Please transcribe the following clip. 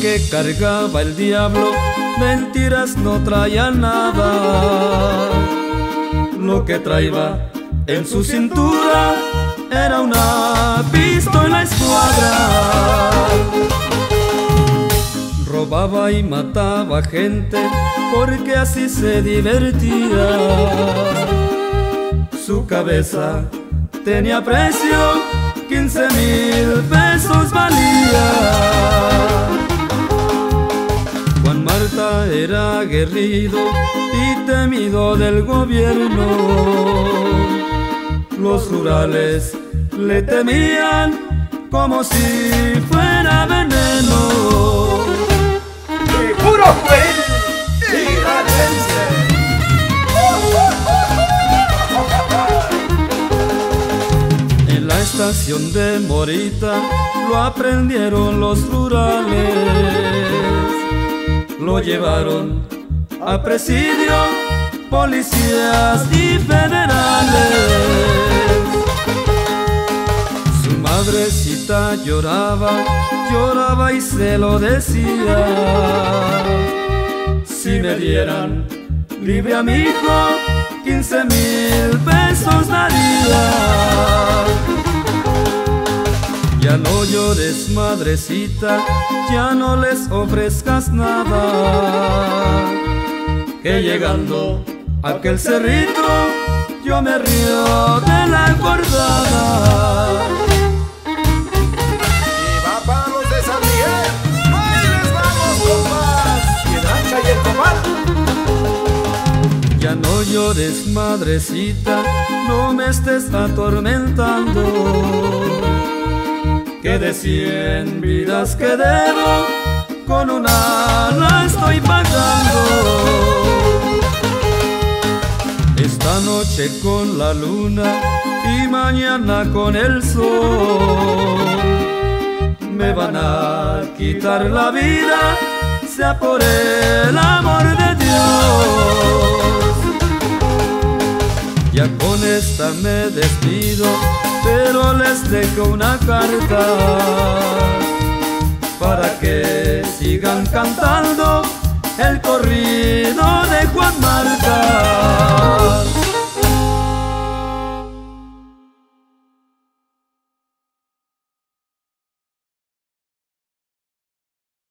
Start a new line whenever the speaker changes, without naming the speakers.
Que cargaba el diablo, mentiras no traía nada. Lo que traía en su cintura era una pistola escuadra. Robaba y mataba gente porque así se divertía. Su cabeza tenía precio, 15 mil pesos valía. Aguerrido y temido del gobierno. Los rurales le temían como si fuera veneno.
¡Y puro juez!
En la estación de Morita lo aprendieron los rurales. Lo llevaron a presidio, policías y federales. Su madrecita lloraba, lloraba y se lo decía. Si me dieran libre a mi hijo, 15 mil pesos daría. Ya no llores, madrecita, ya no les ofrezcas nada. Que llegando a aquel cerrito, yo me río de la acordada.
Y va para los de San Miguel. ¡Ahí les vamos con más! Y el hacha y el comal.
Ya no llores, madrecita, no me estés atormentando. Que de cien vidas que debo, con una noche con la luna y mañana con el sol. Me van a quitar la vida, sea por el amor de Dios. Ya con esta me despido, pero les dejo una carta para que sigan cantando el corrido de Juan.